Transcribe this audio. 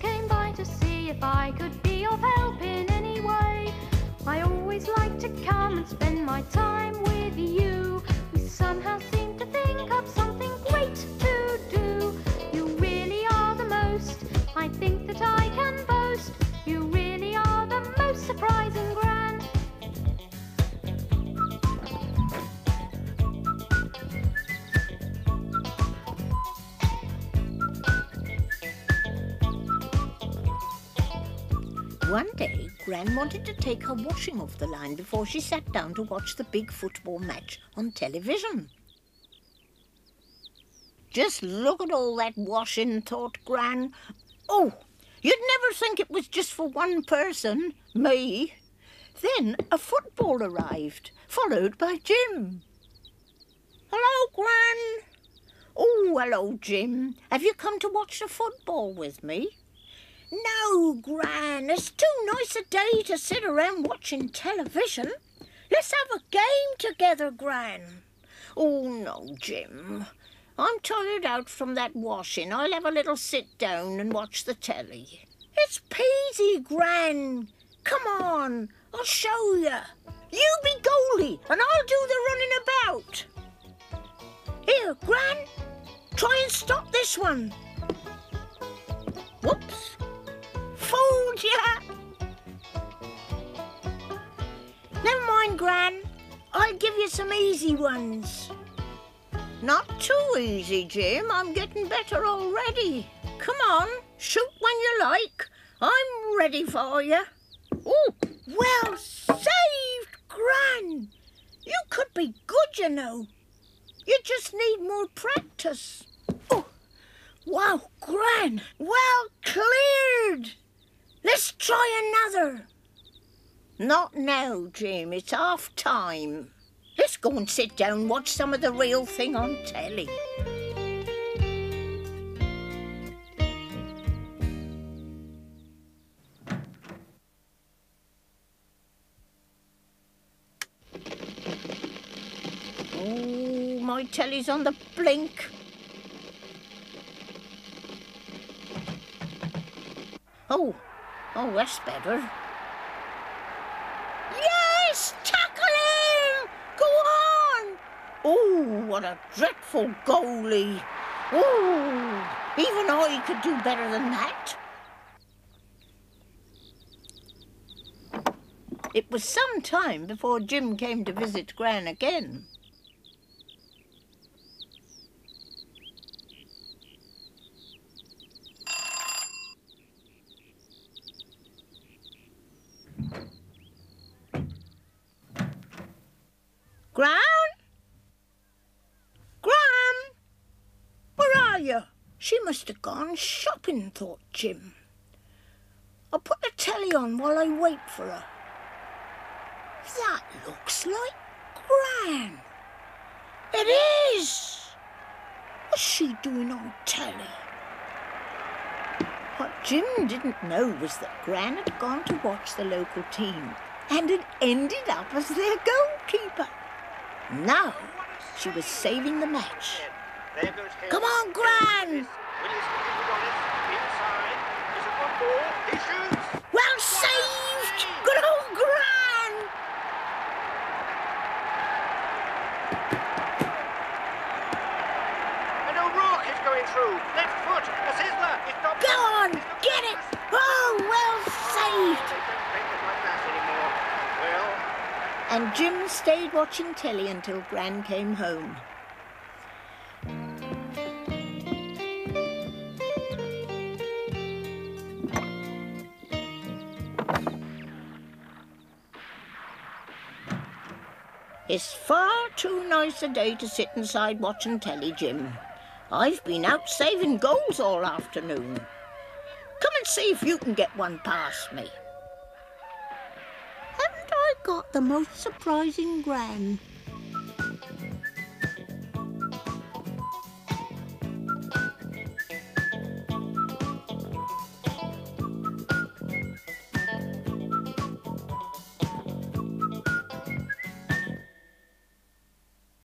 came by to see if I could be of help in any way. I always like to come and spend my time One day, Gran wanted to take her washing off the line before she sat down to watch the big football match on television. Just look at all that washing, thought Gran. Oh, you'd never think it was just for one person, me. Then a football arrived, followed by Jim. Hello, Gran. Oh, hello, Jim. Have you come to watch the football with me? No, Gran, it's too nice a day to sit around watching television. Let's have a game together, Gran. Oh, no, Jim. I'm tired out from that washing. I'll have a little sit down and watch the telly. It's peasy, Gran. Come on, I'll show you. You be goalie and I'll do the running about. Here, Gran, try and stop this one. Whoops. Never mind, Gran. I'll give you some easy ones. Not too easy, Jim. I'm getting better already. Come on, shoot when you like. I'm ready for you. Oh, well saved, Gran. You could be good, you know. You just need more practice. Oh, wow, Gran. Well cleared. Let's try another. Not now, Jim. It's half time. Let's go and sit down and watch some of the real thing on telly. Oh, my telly's on the blink. Oh, oh, that's better. Yes, tackle him! Go on! Oh, what a dreadful goalie! Oh, even I could do better than that. It was some time before Jim came to visit Gran again. Gran? Gran? Where are you? She must have gone shopping, thought Jim. I'll put the telly on while I wait for her. That looks like Gran. It is. What's she doing on telly? What Jim didn't know was that Gran had gone to watch the local team and had ended up as their goalkeeper. Now she was saving the match. Come on, Gran! Well saved! Good old Gran! And O'Rourke is going through. Left foot. A sizzler. It's not Go on, get it! Oh, well saved! They don't make it like that anymore. Well, And Jim stayed watching telly until Gran came home. It's far too nice a day to sit inside watching telly, Jim. I've been out saving goals all afternoon. Come and see if you can get one past me. Haven't I got the most surprising gran?